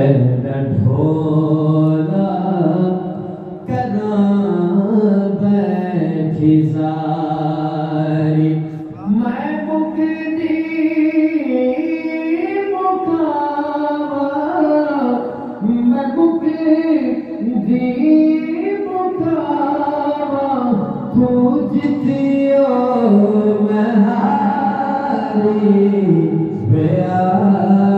ढोला कदा बैठी सारी मैं मुकदी मुकावा मैं मुकदी मुकावा तू जितियो मैं हारी प्यार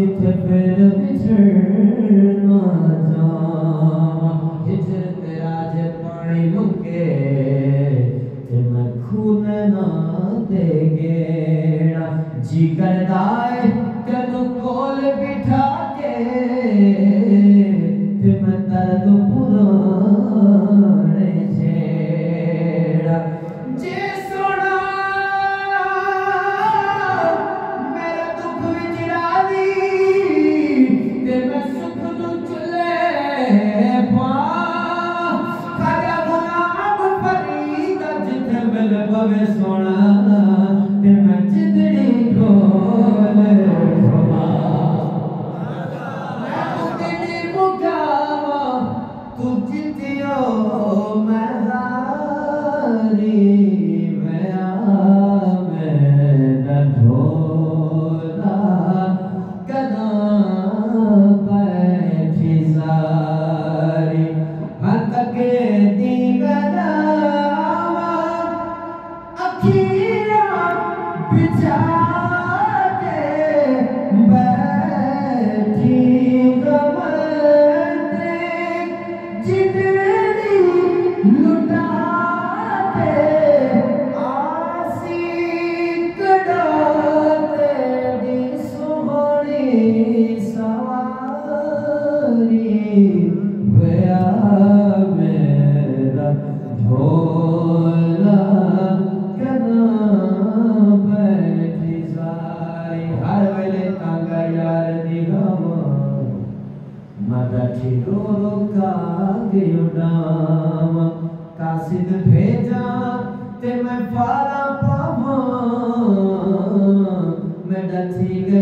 जिथे फिर बिछड़ना जावा जिथे तेरा जे पानी लुके ते मैं खून ना देगे जी करदा Hare मदठिरो कागियोडाम कासिद भेजा ते मैं पारा पावा। मैं डठी गई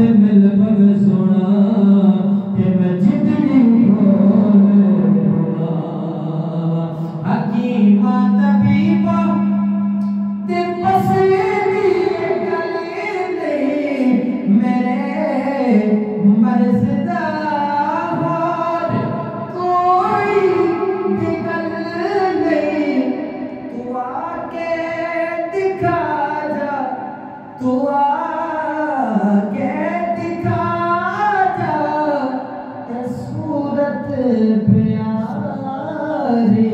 मिल भग सोना।